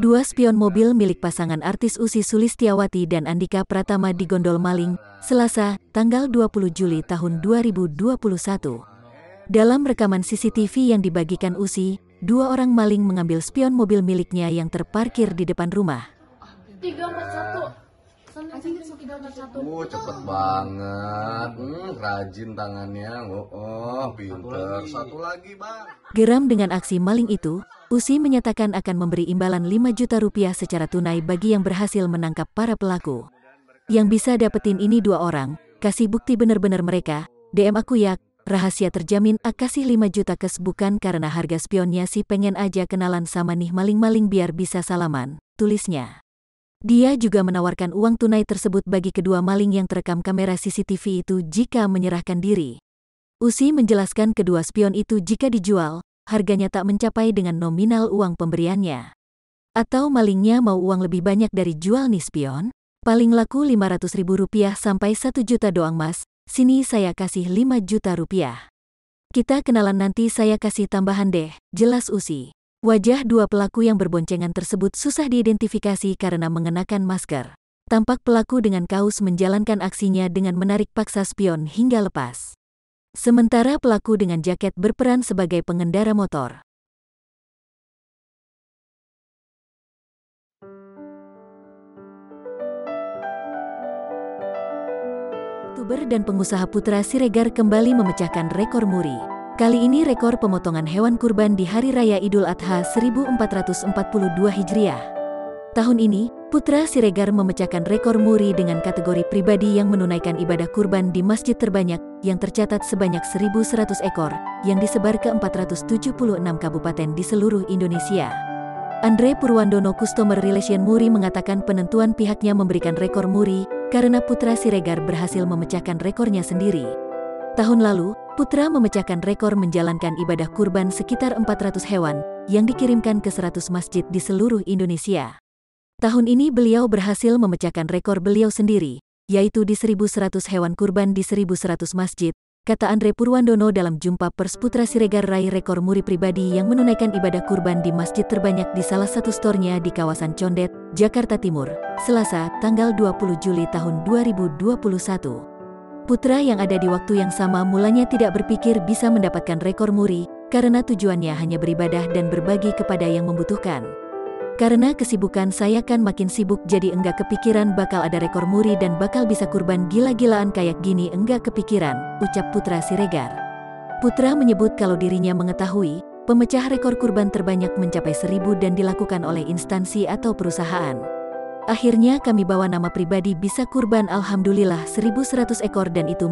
Dua spion mobil milik pasangan artis Usi Sulistiawati dan Andika Pratama digondol maling, Selasa, tanggal 20 Juli tahun 2021. Dalam rekaman CCTV yang dibagikan Usi, dua orang maling mengambil spion mobil miliknya yang terparkir di depan rumah. 341 Seneng tiga empat satu Oh, cepet banget. Hmm, rajin tangannya. Oh, oh pinter. Satu lagi, Bang. Geram dengan aksi maling itu, Usi menyatakan akan memberi imbalan 5 juta rupiah secara tunai bagi yang berhasil menangkap para pelaku. Yang bisa dapetin ini dua orang, kasih bukti bener-bener mereka, DM aku ya, rahasia terjamin ak kasih 5 juta kes bukan karena harga spionnya sih pengen aja kenalan sama nih maling-maling biar bisa salaman, tulisnya. Dia juga menawarkan uang tunai tersebut bagi kedua maling yang terekam kamera CCTV itu jika menyerahkan diri. Usi menjelaskan kedua spion itu jika dijual, harganya tak mencapai dengan nominal uang pemberiannya. Atau malingnya mau uang lebih banyak dari jual nih spion? Paling laku 500 ribu rupiah sampai 1 juta doang mas, sini saya kasih 5 juta rupiah. Kita kenalan nanti saya kasih tambahan deh, jelas Usi. Wajah dua pelaku yang berboncengan tersebut susah diidentifikasi karena mengenakan masker. Tampak pelaku dengan kaos menjalankan aksinya dengan menarik paksa spion hingga lepas. Sementara pelaku dengan jaket berperan sebagai pengendara motor. Youtuber dan pengusaha Putra Siregar kembali memecahkan rekor muri. Kali ini rekor pemotongan hewan kurban di Hari Raya Idul Adha 1442 Hijriah. Tahun ini, Putra Siregar memecahkan rekor muri dengan kategori pribadi yang menunaikan ibadah kurban di masjid terbanyak, yang tercatat sebanyak 1.100 ekor, yang disebar ke 476 kabupaten di seluruh Indonesia. Andre Purwandono Customer Relation Muri mengatakan penentuan pihaknya memberikan rekor muri, karena Putra Siregar berhasil memecahkan rekornya sendiri. Tahun lalu, Putra memecahkan rekor menjalankan ibadah kurban sekitar 400 hewan yang dikirimkan ke 100 masjid di seluruh Indonesia. Tahun ini beliau berhasil memecahkan rekor beliau sendiri, yaitu di 1.100 hewan kurban di 1.100 masjid, kata Andre Purwandono dalam jumpa pers Putra Siregar raih rekor muri pribadi yang menunaikan ibadah kurban di masjid terbanyak di salah satu stornya di kawasan Condet, Jakarta Timur, Selasa, tanggal 20 Juli tahun 2021. Putra yang ada di waktu yang sama mulanya tidak berpikir bisa mendapatkan rekor muri, karena tujuannya hanya beribadah dan berbagi kepada yang membutuhkan. Karena kesibukan saya kan makin sibuk jadi enggak kepikiran bakal ada rekor muri dan bakal bisa kurban gila-gilaan kayak gini enggak kepikiran, ucap Putra Siregar. Putra menyebut kalau dirinya mengetahui, pemecah rekor kurban terbanyak mencapai seribu dan dilakukan oleh instansi atau perusahaan. Akhirnya kami bawa nama pribadi bisa kurban Alhamdulillah 1100 ekor dan itu